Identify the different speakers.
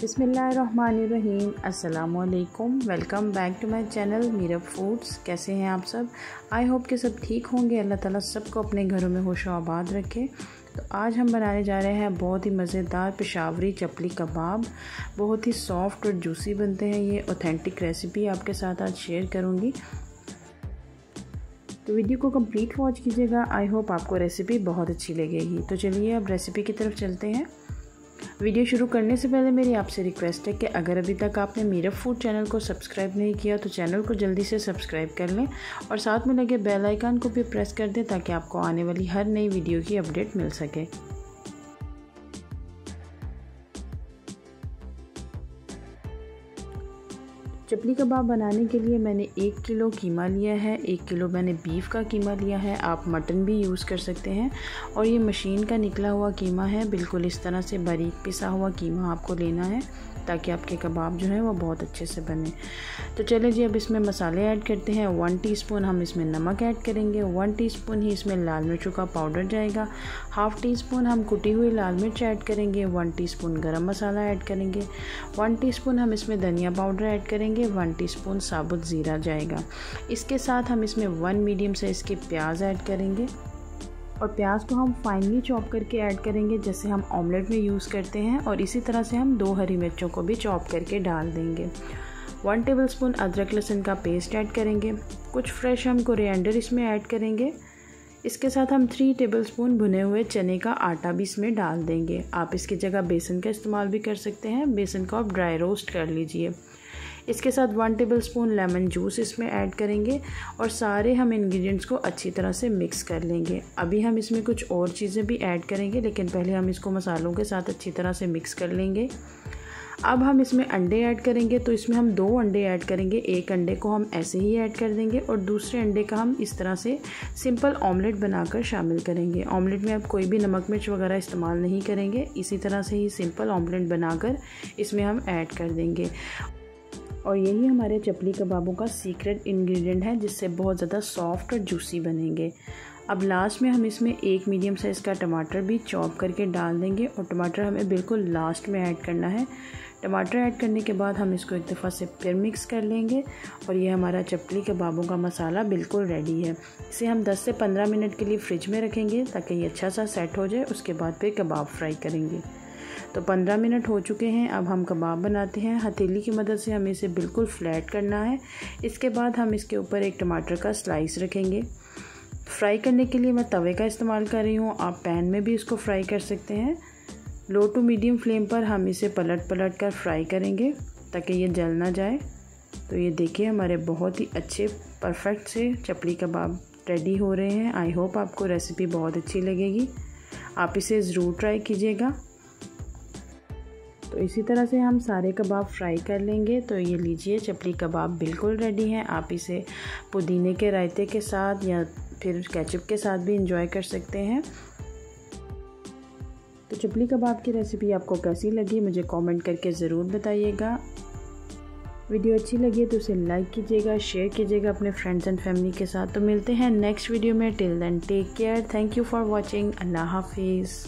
Speaker 1: बिसमीम असलकुम welcome back to my channel Meerab foods. कैसे हैं आप सब? आई होप कि सब ठीक होंगे। अल्लाह ताला सबको अपने घरों में होश आबाद रखे। तो आज हम बनाने जा रहे हैं बहुत ही मज़ेदार पेशावरी चपली कबाब। बहुत ही सॉफ्ट और जूसी बनते हैं ये। ऑथेंटिक रेसिपी आपके साथ आज शेयर करूँगी। तो वीडियो को कंप्लीट वॉच कीजिएगा। आई होप आपको रेसिपी बहुत अच्छी लगेगी। तो चलिए अब रेसिपी की तरफ़ चलते हैं। वीडियो शुरू करने से पहले मेरी आपसे रिक्वेस्ट है कि अगर अभी तक आपने मेरा फ़ूड चैनल को सब्सक्राइब नहीं किया तो चैनल को जल्दी से सब्सक्राइब कर लें और साथ में लगे बेल आइकन को भी प्रेस कर दें ताकि आपको आने वाली हर नई वीडियो की अपडेट मिल सके। चपली कबाब बनाने के लिए मैंने एक किलो कीमा लिया है, एक किलो मैंने बीफ का कीमा लिया है, आप मटन भी यूज़ कर सकते हैं। और ये मशीन का निकला हुआ कीमा है, बिल्कुल इस तरह से बारीक पिसा हुआ कीमा आपको लेना है। ताकि आपके कबाब जो है वो बहुत अच्छे से बने। तो चले जी, अब इसमें मसाले ऐड करते हैं। वन टीस्पून हम इसमें नमक ऐड करेंगे। वन टीस्पून ही इसमें लाल मिर्चों का पाउडर जाएगा। हाफ़ टी स्पून हम कुटी हुई लाल मिर्च ऐड करेंगे। One teaspoon garam masala add करेंगे। वन टीस्पून हम इसमें धनिया पाउडर ऐड करेंगे। वन टीस्पून साबुत ज़ीरा जाएगा। इसके साथ हम इसमें वन मीडियम साइज़ के प्याज ऐड करेंगे। और प्याज को हम फाइनली चॉप करके ऐड करेंगे, जैसे हम ऑमलेट में यूज़ करते हैं और इसी तरह से हम दो हरी मिर्चों को भी चॉप करके डाल देंगे। वन टेबल स्पून अदरक लहसुन का पेस्ट ऐड करेंगे। कुछ फ्रेश हम कोरिएंडर इसमें ऐड करेंगे। इसके साथ हम थ्री टेबल स्पून भुने हुए चने का आटा भी इसमें डाल देंगे। आप इसकी जगह बेसन का इस्तेमाल भी कर सकते हैं। बेसन को आप ड्राई रोस्ट कर लीजिए। इसके साथ one table spoon lemon juice इसमें ऐड करेंगे और सारे हम इंग्रेडिएंट्स को अच्छी तरह से मिक्स कर लेंगे। अभी हम इसमें कुछ और चीज़ें भी ऐड करेंगे, लेकिन पहले हम इसको मसालों के साथ अच्छी तरह से मिक्स कर लेंगे। अब हम इसमें अंडे ऐड करेंगे तो इसमें हम दो अंडे ऐड करेंगे। एक अंडे को हम ऐसे ही ऐड कर देंगे और दूसरे अंडे का हम इस तरह से सिंपल ऑमलेट बनाकर शामिल करेंगे। ऑमलेट में आप कोई भी नमक मिर्च वगैरह इस्तेमाल नहीं करेंगे। इसी तरह से ही सिंपल ऑमलेट बनाकर इसमें हम ऐड कर देंगे। और यही हमारे चपली कबाबों का सीक्रेट इंग्रेडिएंट है, जिससे बहुत ज़्यादा सॉफ्ट और जूसी बनेंगे। अब लास्ट में हम इसमें एक मीडियम साइज़ का टमाटर भी चॉप करके डाल देंगे और टमाटर हमें बिल्कुल लास्ट में ऐड करना है। टमाटर ऐड करने के बाद हम इसको एक दफ़ा से फिर मिक्स कर लेंगे और ये हमारा चपली कबाबों का मसाला बिल्कुल रेडी है। इसे हम 10 से 15 मिनट के लिए फ्रिज में रखेंगे ताकि ये अच्छा सा सेट हो जाए, उसके बाद फिर कबाब फ्राई करेंगे। तो 15 मिनट हो चुके हैं, अब हम कबाब बनाते हैं। हथेली की मदद से हमें इसे बिल्कुल फ्लैट करना है। इसके बाद हम इसके ऊपर एक टमाटर का स्लाइस रखेंगे। फ्राई करने के लिए मैं तवे का इस्तेमाल कर रही हूँ। आप पैन में भी इसको फ्राई कर सकते हैं। लो टू मीडियम फ्लेम पर हम इसे पलट पलट कर फ्राई करेंगे, ताकि ये जल ना जाए। तो ये देखिए, हमारे बहुत ही अच्छे, परफेक्ट से चपली कबाब रेडी हो रहे हैं। आई होप आपको रेसिपी बहुत अच्छी लगेगी। आप इसे ज़रूर ट्राई कीजिएगा। तो इसी तरह से हम सारे कबाब फ्राई कर लेंगे। तो ये लीजिए, चपली कबाब बिल्कुल रेडी है। आप इसे पुदीने के रायते के साथ या फिर केचप के साथ भी इंजॉय कर सकते हैं। तो चपली कबाब की रेसिपी आपको कैसी लगी, मुझे कमेंट करके ज़रूर बताइएगा। वीडियो अच्छी लगी तो उसे लाइक कीजिएगा शेयर कीजिएगा अपने फ्रेंड्स एंड फैमिली के साथ। तो मिलते हैं नेक्स्ट वीडियो में। Till then take care thank you for watching अल्लाह हाफिज़।